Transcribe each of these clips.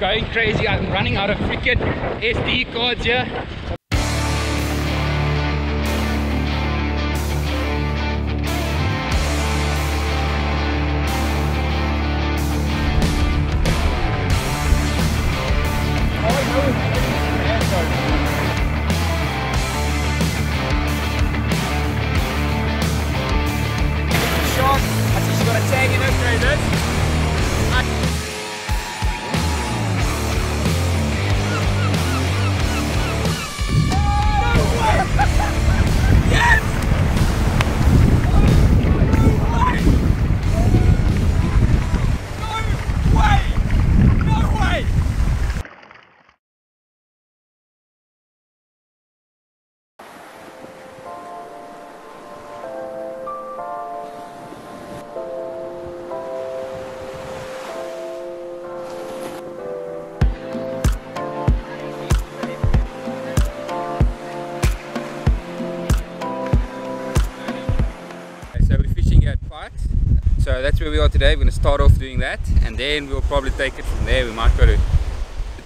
going crazy. I'm running out of freaking SD cards here. Where we are today. We're going to start off doing that and then we'll probably take it from there. We might go to,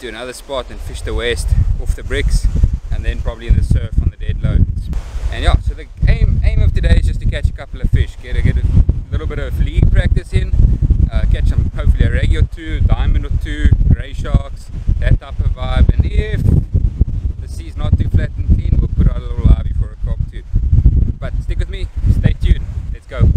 to another spot and fish the west off the bricks and then probably in the surf on the dead loads. And yeah, so the aim, aim of today is just to catch a couple of fish, get a, get a little bit of league practice in, uh, catch some hopefully a reggie or two, diamond or two, grey sharks, that type of vibe. And if the sea's not too flat and clean, we'll put out a little ivy for a crop too. But stick with me, stay tuned, let's go.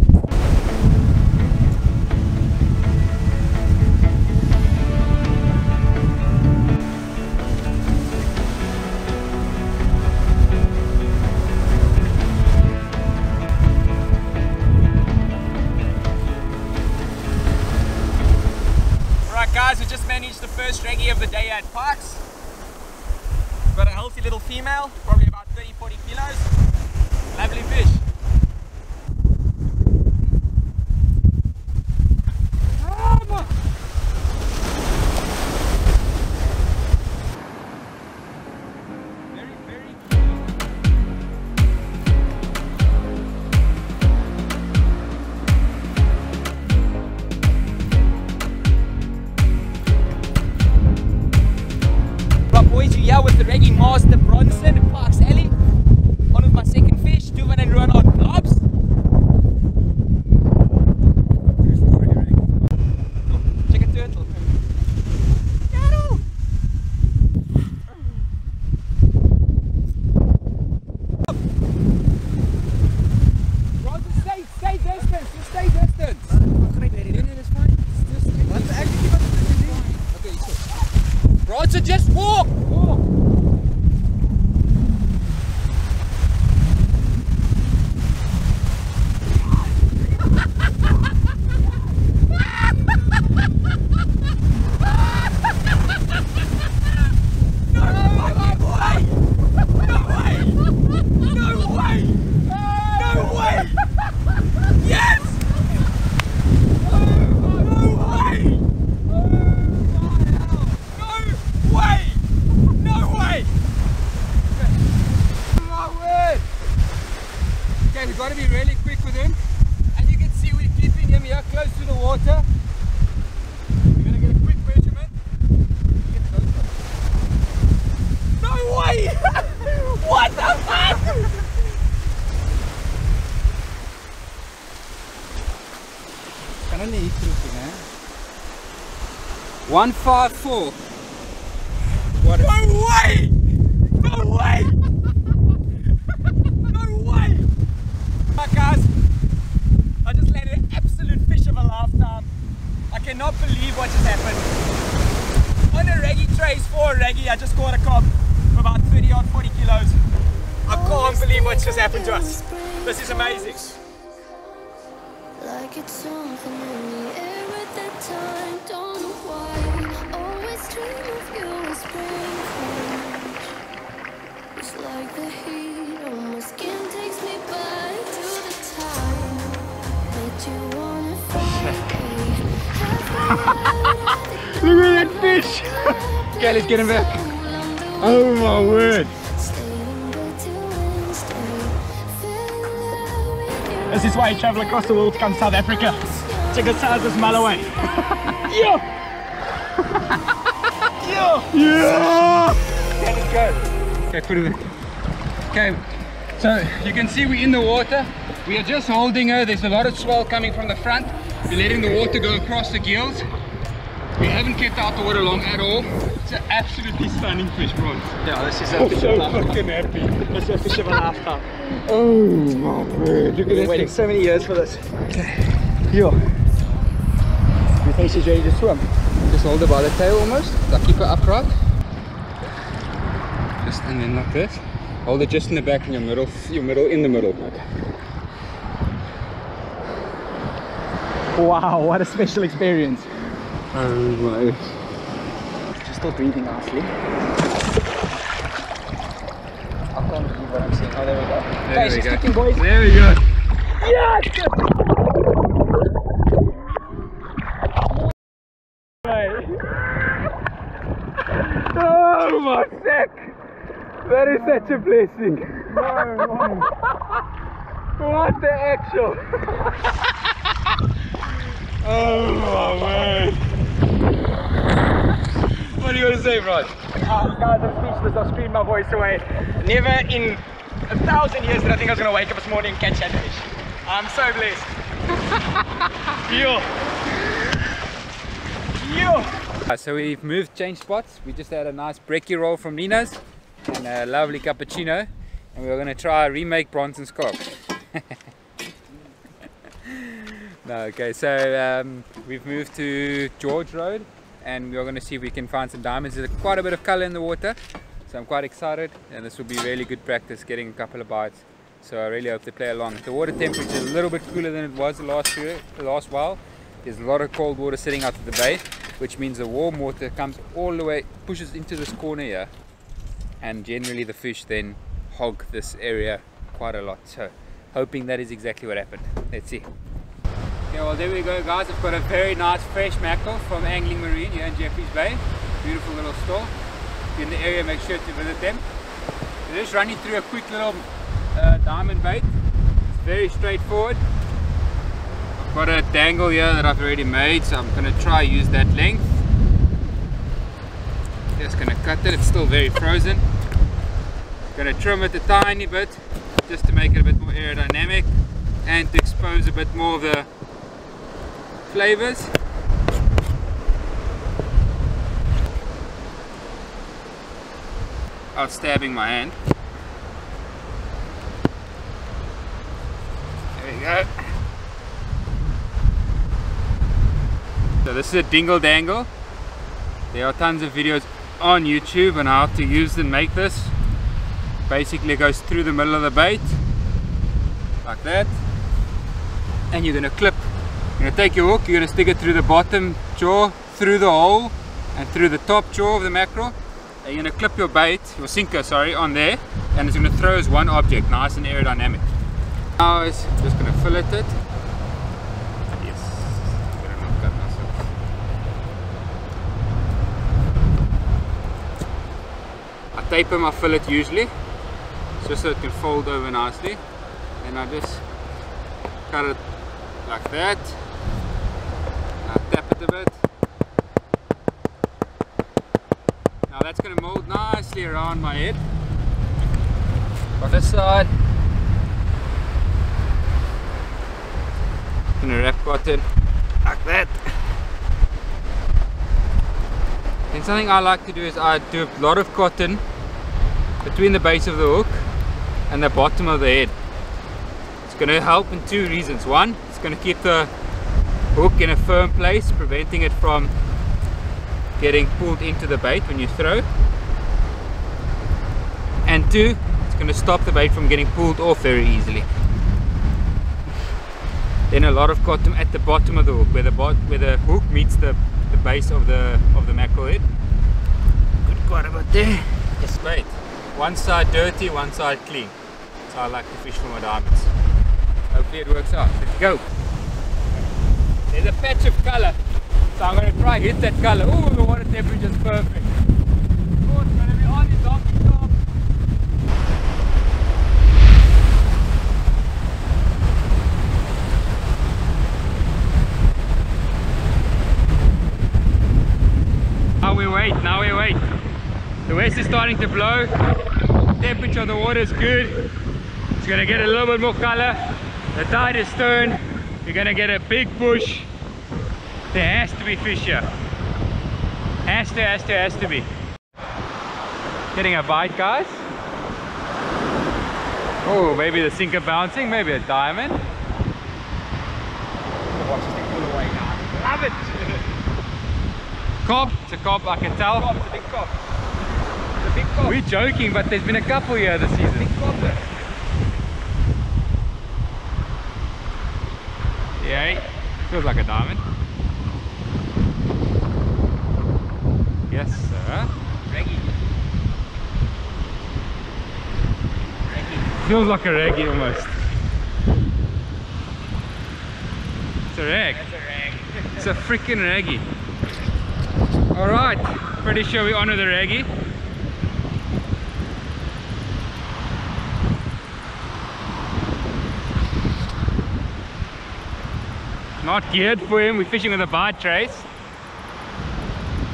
One five four. No way! No way! No way! Right guys, I just landed an absolute fish of a lifetime. I cannot believe what just happened. On a reggie trace for a reggie, I just caught a kob for about 30 or 40 kilos. I can't believe what just happened to us. This is amazing. Like it's something in the air at that time. Don't know why. Look at that fish! okay, let's get him back. Oh my word! This is why you travel across the world to come to South Africa. Check the size of this mulloway. yeah! Yeah! Okay, let's go. Okay, put it in. Okay, so you can see we're in the water. We are just holding her. There's a lot of swell coming from the front. We're letting the water go across the gills. We haven't kept out the water long at all. It's an absolutely stunning fish, bro. Yeah, this is a I'm fish so of a lifetime. fucking happy. This is a fish of a lifetime. Oh my word. Look at Been waiting so many years for this. Okay. Yo. You think she's ready to swim? Just hold her by the tail almost. Like keep her upright. Just and then like this. Hold it just in the back in your middle, your middle in the middle. Okay. Wow, what a special experience. Oh my. She's still breathing nicely. I can't believe what I'm seeing. Oh, there we go. There okay, we go. boys. There we go. Yes! Oh my sack! That is such a blessing. what the actual? oh my man. What are you gonna say, Rod? Uh, guys, I'm speechless. I've screamed my voice away. Never in a thousand years did I think I was going to wake up this morning and catch that fish. I'm so blessed. Yo. Yo. So we've moved, changed spots. We just had a nice brekkie roll from Nina's and a lovely cappuccino. And we are going to try a remake Bronson's Cock. no, okay, so um, we've moved to George Road and we are going to see if we can find some diamonds. There's quite a bit of color in the water, so I'm quite excited and this will be really good practice getting a couple of bites. So I really hope they play along. The water temperature is a little bit cooler than it was the last year, the last while. There's a lot of cold water sitting out of the bay, which means the warm water comes all the way, pushes into this corner here, and generally the fish then hog this area quite a lot. So hoping that is exactly what happened. Let's see. Okay, well there we go guys. I've got a very nice fresh mackerel from Angling Marine here in Jeffreys Bay. Beautiful little store. If you're in the area, make sure to visit them. I'll just run you through a quick little uh, diamond bait. It's very straightforward. I've got a dangle here that I've already made, so I'm going to try use that length. Just to cut it. It's still very frozen. To trim it a tiny bit just to make it a bit more aerodynamic and to expose a bit more of the flavors. Out stabbing my hand. There we go. So this is a dingle dangle. There are tons of videos on YouTube on how to use and make this. Basically goes through the middle of the bait like that. And you're gonna clip. You're gonna take your hook you're gonna stick it through the bottom jaw through the hole and through the top jaw of the mackerel. And you're gonna clip your bait your sinker sorry on there and it's gonna throw as one object nice and aerodynamic. Now it's just gonna fillet it yes Better not cut myself. I taper my fillet usually. Just so it can fold over nicely. And I just cut it like that. I tap it a bit. Now that's going to mold nicely around my head. On this side. Going to wrap cotton like that. And something I like to do is I do a lot of cotton between the base of the hook and the bottom of the head. It's going to help in two reasons. One, it's going to keep the hook in a firm place, preventing it from getting pulled into the bait when you throw. And two, it's going to stop the bait from getting pulled off very easily. Then a lot of cotton at the bottom of the hook, where the, where the hook meets the, the base of the of the mackerel head. Good quite a bit there. Yes, mate. One side dirty, one side clean. How I like to fish for my diamonds. Hopefully it works out. Let's go. There's a patch of color. So I'm going to try hit that color. Oh, the water temperature is perfect. Going to be on the top. Now we wait. Now we wait. The west is starting to blow. Temperature of the water is good. It's gonna get a little bit more color. The tide is turned. You're gonna get a big push. There has to be fish here. Has to, has to, has to be. Getting a bite, guys. Oh, maybe the sinker bouncing, maybe a diamond. Watch this thing pull away now. Love it! Kob, it's a kob, I can tell. Cop, it's a big cop. It's a big cop. We're joking, but there's been a couple here this season. Yeah, eh? feels like a diamond. Yes, sir. Reggie. Feels like a reggie almost. It's a rag. That's a rag. It's a freaking reggie. Alright, pretty sure we honor the reggie. Not geared for him, we're fishing with a bite trace.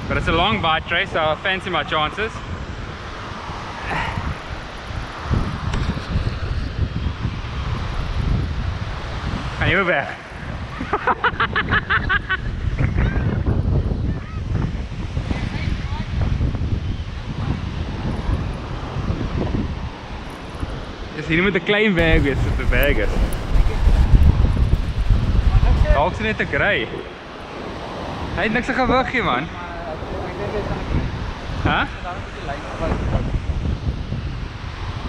But it's a long bite trace, so I fancy my chances. Weer weg? Dis hier moet 'n klein berg wees op die berg is. Dalk sien net 'n grey. Hy het niks se gewig nie man. Huh?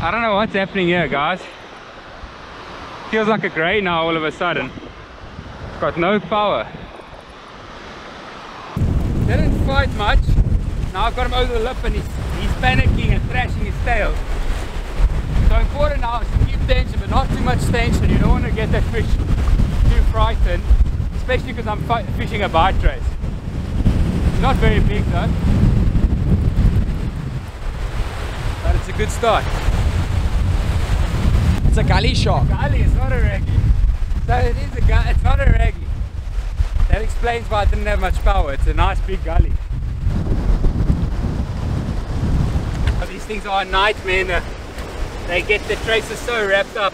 I don't know what's happening here guys. Feels like a grey now all of a sudden. It's got no power. Didn't fight much. Now I've got him over the lip and he's, he's panicking and thrashing his tail. So important now is to keep tension, but not too much tension. You don't want to get that fish frightened, especially because I'm fishing a bite trace. Not very big though, but it's a good start. It's a gully shark. Gully, it's not a reggie. So it is a gully, it's not a reggie. That explains why I didn't have much power. It's a nice big gully. But these things are a nightmare. uh, They get the traces so wrapped up.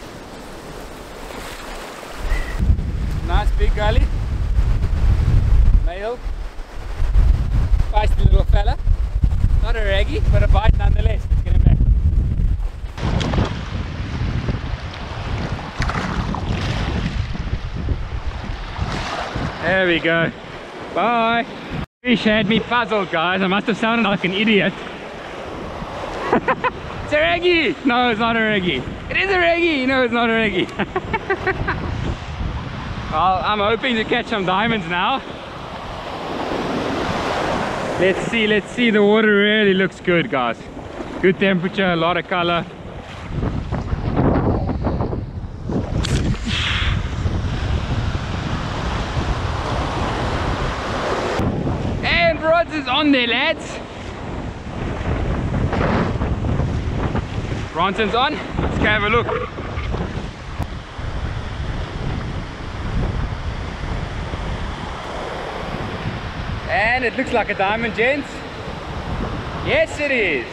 Nice big gully. Male. Feisty little fella. Not a reggie, but a bite nonetheless. Let's get him back. There we go. Bye. Fish had me puzzled, guys. I must have sounded like an idiot. it's a reggie. No, it's not a reggie. It is a reggie. No, it's not a reggie. well, I'm hoping to catch some diamonds now. Let's see, let's see. The water really looks good, guys. Good temperature, a lot of color. And rods is on there, lads. Bronson's on. Let's go have a look. And it looks like a diamond, gents. Yes, it is.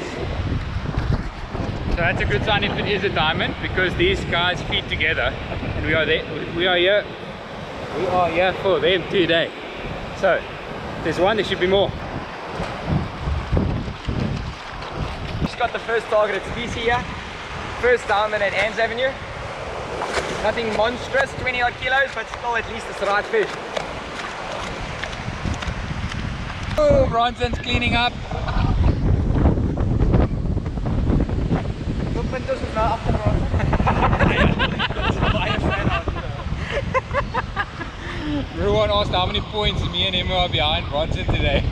So that's a good sign if it is a diamond because these guys feed together and we are there. We are here. We are here for them today. So there's one, there should be more. Just got the first targeted species here. First diamond at Anne's Avenue. Nothing monstrous, 20 odd kilos, but still at least it's the right fish. Oh, Bronson's cleaning up. Doelpunters is nou agter Everyone asked how many points me and him are behind Bronson today.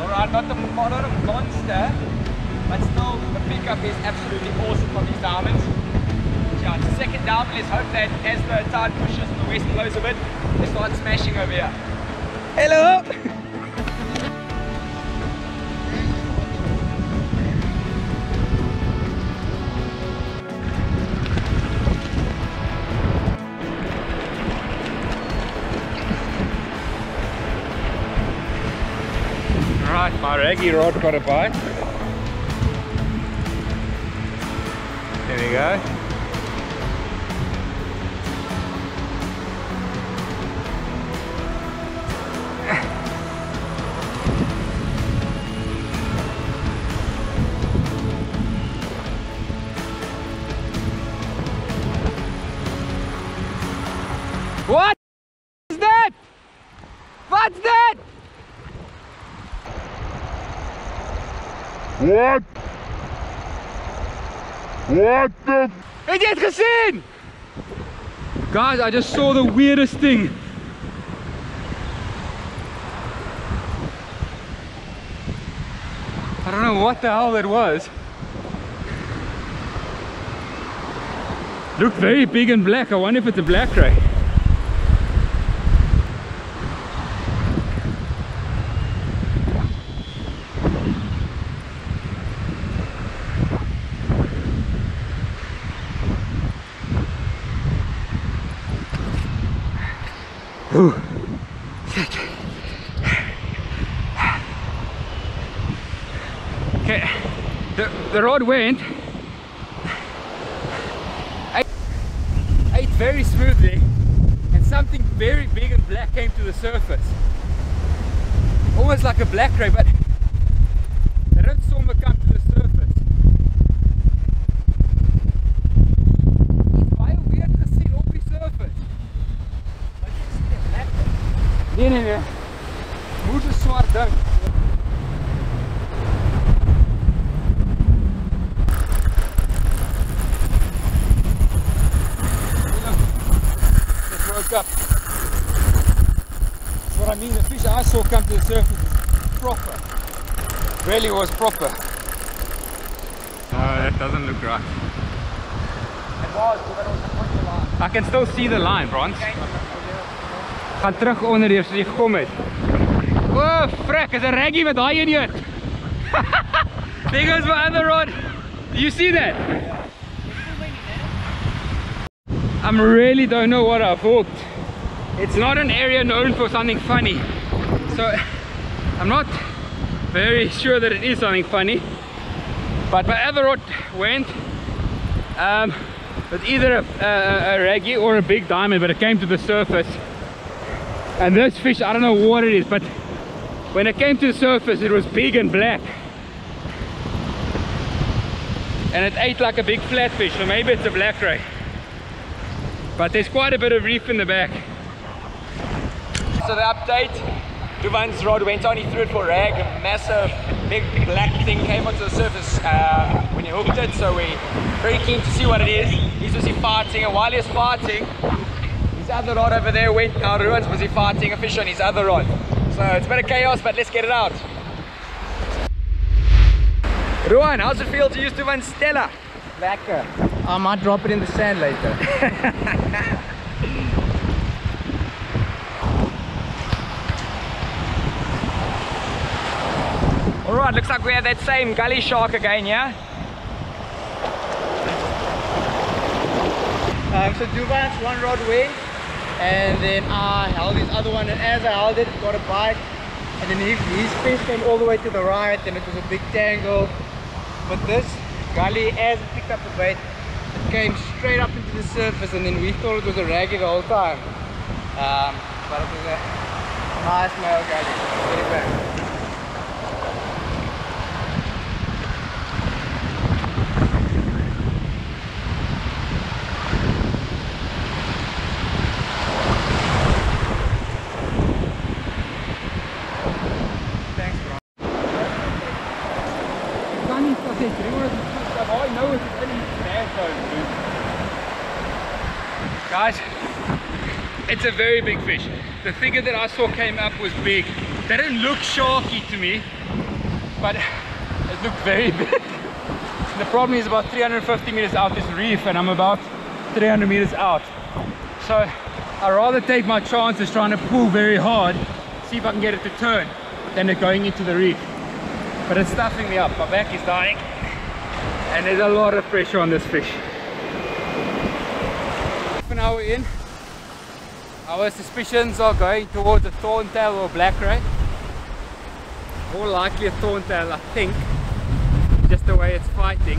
Alright, not, the, not a monster, but still the pickup is absolutely awesome from these diamonds down. Second down, let's hope that as the tide pushes and the west blows a bit, they start smashing over here. Hello! Right, my raggy rod got a bite. There we go. What? What the? Het jy het gesien? Guys, I just saw the weirdest thing. I don't know what the hell that was. Looked very big and black. I wonder if it's a black ray. Okay, the, the rod went. Ate, ate very smoothly, and something very big and black came to the surface. Almost like a black ray, but they don't swim come to the surface. Iets baie weird gesien op die surface. Maar jy sien 'n black ray. Nee nee nee. Moet 'n swart ding. Just woke up. That's what I mean. The fish I saw come to the surface is proper. Really was proper. No, that doesn't look right. I can still see the line, Bronze. Gaan terug onder hier soos jy gekom het. O, oh, frek, is 'n raggy met daai een eet. There goes my other rod. Do you see that? I am really don't know what I've hooked. It's not an area known for something funny. So I'm not very sure that it is something funny. But my other rod went um, with either a, a, a raggy or a big diamond, but it came to the surface. And this fish, I don't know what it is, but when it came to the surface, it was big and black. And it ate like a big flatfish, so maybe it's a black ray. But there's quite a bit of reef in the back. So the update, Duvan's rod went on, he threw it for a rag, a massive big black thing came onto the surface uh, when he hooked it, so we're very keen to see what it is. He's busy fighting, and while he's fighting, his other rod over there went, now Ruan's busy fighting a fish on his other rod. So it's a bit of chaos, but let's get it out. Ruan, how's it feel to use Duvan's Stella? Lekker. I might drop it in the sand later. Alright, looks like we have that same gully shark again, yeah? Um, so Duvan's one rod away, and then I held his other one, and as I held it, it got a bite, and then his, his fish came all the way to the right, and it was a big tangle. But this gully, as it picked up the bait, it came straight up into the surface, and then we thought it was a raggy the whole time. Um, but it was a nice male gully. Very bad. Thanks, bro. kan nie dat ek regoor dat hy nou is in die background dude. Guys, it's a very big fish. The figure that I saw came up was big. They didn't look sharky to me, but it looked very big. The problem is about 350 meters out this reef and I'm about 300 meters out. So I'd rather take my chances trying to pull very hard, see if I can get it to turn, than it going into the reef but it's stuffing me up. My back is dying and there's a lot of pressure on this fish. Half an hour in, our suspicions are going towards a thorntail or black ray. more likely a thorntail, I think, just the way it's fighting.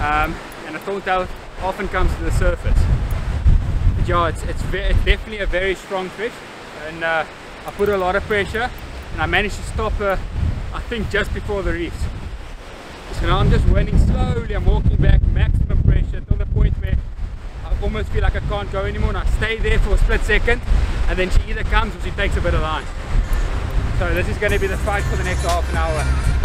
Um, and a thorntail often comes to the surface. But yeah, it's, it's, it's definitely a very strong fish, and uh, I put a lot of pressure, and I managed to stop her, I think, just before the reefs. So now I'm just running slowly, I'm walking back, maximum pressure till the point where almost feel like I can't go anymore and I stay there for a split second and then she either comes or she takes a bit of line. So this is going to be the fight for the next half an hour.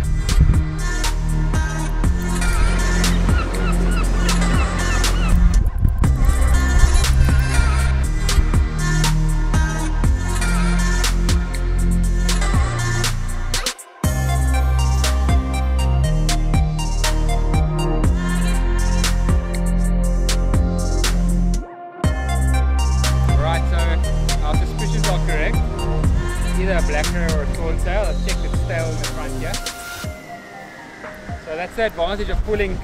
Advantage of pulling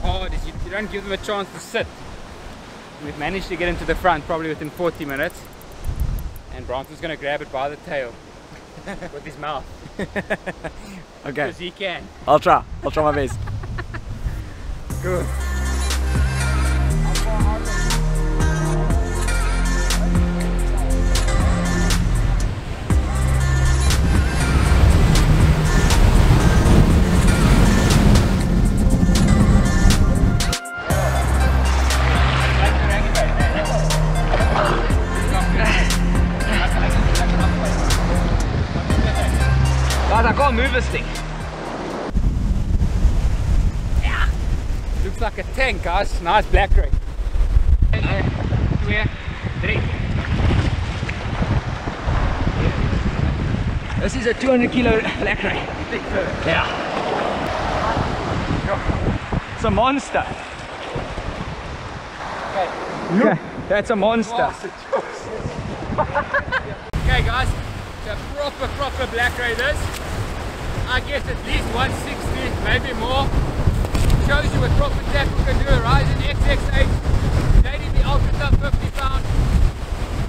hard is you, you don't give them a chance to sit. We've managed to get into the front probably within 40 minutes. And Branson's gonna grab it by the tail with his mouth. Okay, Because he can. I'll try. I'll try my best. Good. Move this thing. Looks like a tank, guys. Nice black ray. Twee, drie. This is a 200 kilo black ray. Yeah. It's a monster. Okay, that's a monster. Okay guys, it's a proper, proper black ray this. I guess at least 160, maybe more. Shows you what proper tackle can do. A Ryzen XX8, JDB Ultra Tough 50 pound.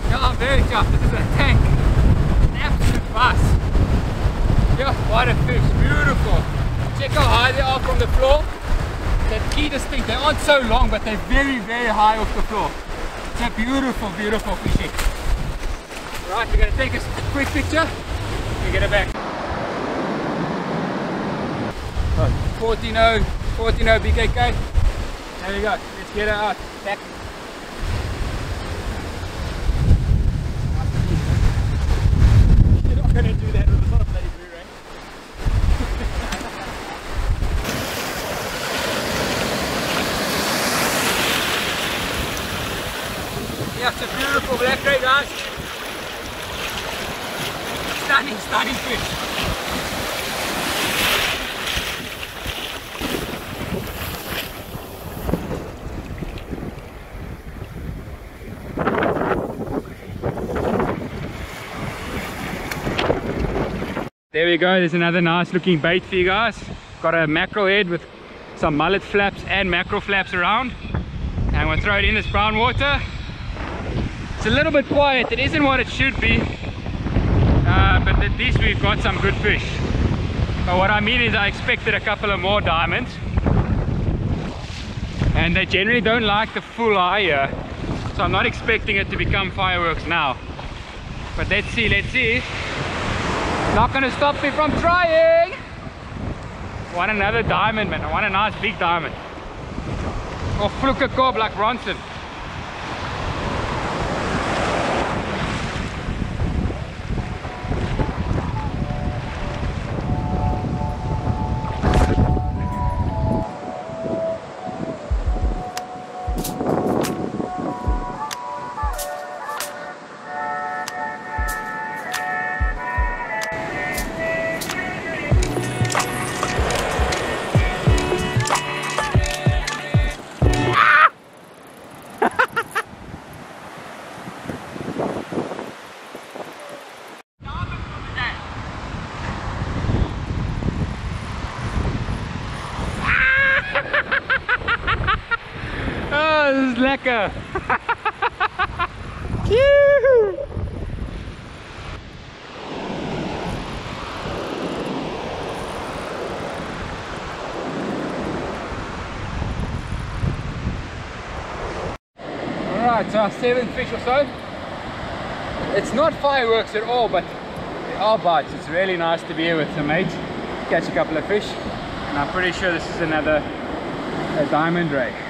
Yeah, I'm very tough. This is a tank. An absolute bus. Yeah, what a fish. Beautiful. Check how high they are from the floor. That key distinct. They aren't so long, but they're very, very high off the floor. It's a beautiful, beautiful fishing. Right, we're gonna take a quick picture and get it back. 14 14 BKK. There we go. Let's get it out. Back. You're gonna do that with a bloody Blu-ray. Yeah, it's a beautiful black ray, guys. Stunning, stunning fish. There we go, there's another nice looking bait for you guys. Got a mackerel head with some mullet flaps and mackerel flaps around. And gonna throw it in this brown water. It's a little bit quiet, it isn't what it should be. Uh, but at least we've got some good fish. But what I mean is I expected a couple of more diamonds. And they generally don't like the full eye here. So I'm not expecting it to become fireworks now. But let's see, let's see. Not gonna stop me from trying. Want another diamond, man. I want a nice big diamond. Oh, or fluke a kob like Bronson. Our seventh fish or so. It's not fireworks at all, but there are bites. It's really nice to be here with some mates, catch a couple of fish. And I'm pretty sure this is another diamond ray.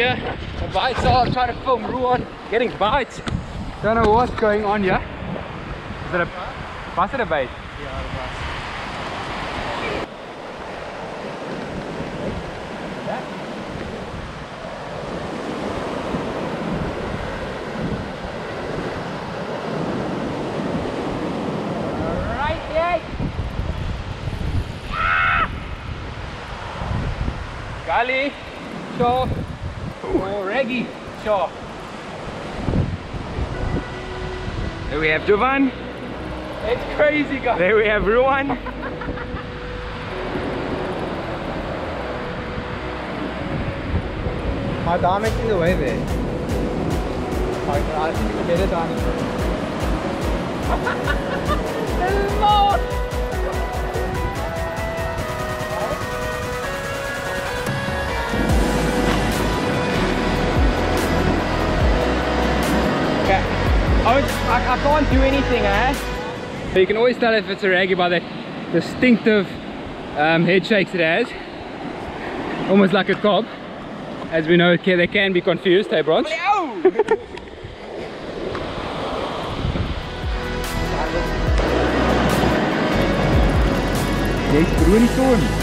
Here. The bites are, I'm trying to film Ruan getting bites. Don't know what's going on here. Is it a, was it a bait? Right there. Gully, or Reggie Shaw. There we have Jovan. It's crazy, guys. There we have Ruan. My diamond's in the way there. I I think it's a better diamond. Okay. I, I, I can't do anything, eh? So you can always tell if it's a raggy by the distinctive um, head shakes it has. Almost like a kob. As we know, it can, they can be confused, hey Bronze? Jy's broer nie son. Stunning,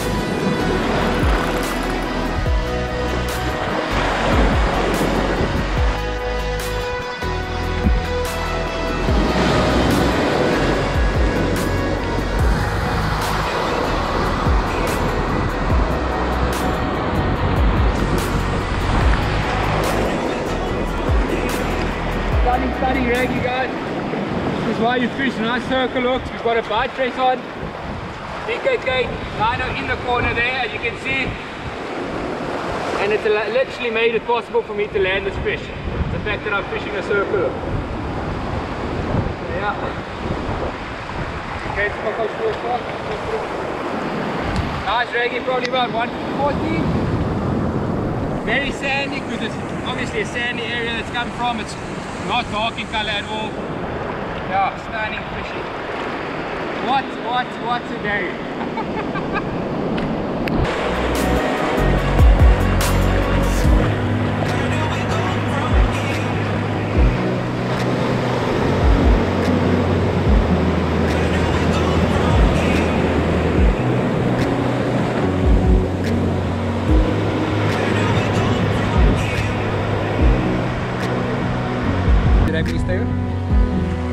nice circle hooks. We've got a bite trace on. BKK lino in the corner there, as you can see. And it's literally made it possible for me to land this fish. The fact that I'm fishing a circle. Yeah. Okay, it's. Nice raggy, probably about 140. Very sandy because it's obviously a sandy area that's come from. It's not dark in color at all. Yeah, stunning fishing. What, what, what a day.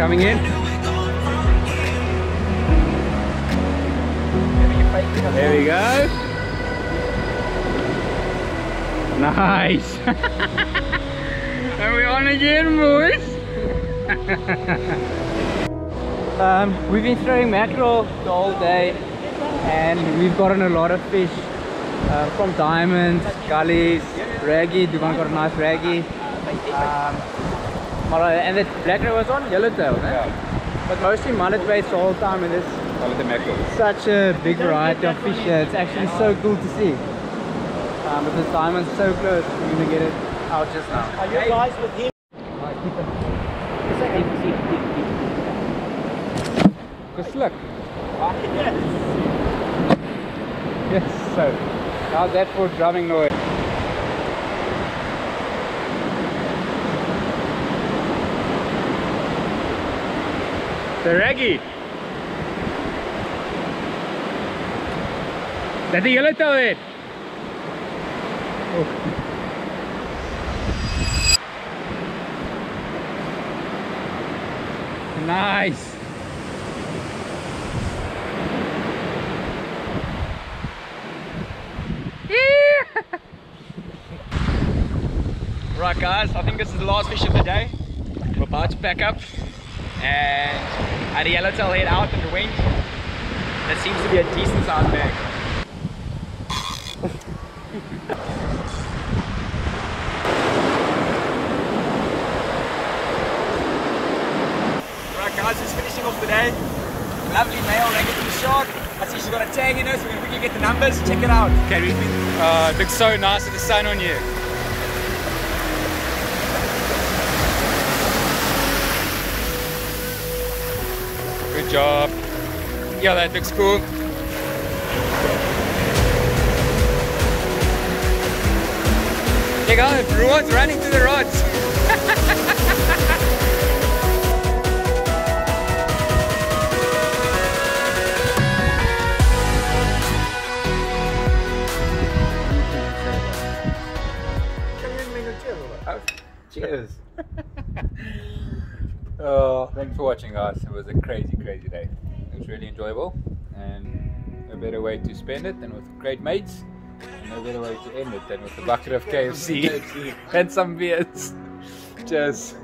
Coming in. There we go. Nice. and we're on again, boys. Um, we've been throwing mackerel the whole day and we've gotten a lot of fish uh, from diamonds, gullies, raggy. Duvan got a nice raggy. Um, but, and the black was on yellowtail, eh? but mostly mullet baits the whole time and there's Follow the mackerel. such a big variety of fish here. It's actually so cool to see. Um, but this diamond's so close, we're gonna get it out just now. Are you guys with him? Good luck. Yes, so. How's that for drumming noise? The raggy. That the yellowtail there. Nice. Right guys, I think this is the last fish of the day. We're about to pack up and I had a yellowtail head out in the wind. That seems to be a decent sized bag. right guys, just finishing off the day. Lovely male Rangoon shark. I see she's got a tag in her, so we can quickly get the numbers. Check it out. Okay, we uh, it looks so nice with the sun on you. Good job. Yeah, that looks cool. Check out everyone's running to the rods. Oh, cheers. Uh, oh, thanks for watching, guys. It was a crazy, crazy day. It was really enjoyable, and a better way to spend it than with great mates. And no better way to end it than with a bucket of KFC and some beers. Cheers.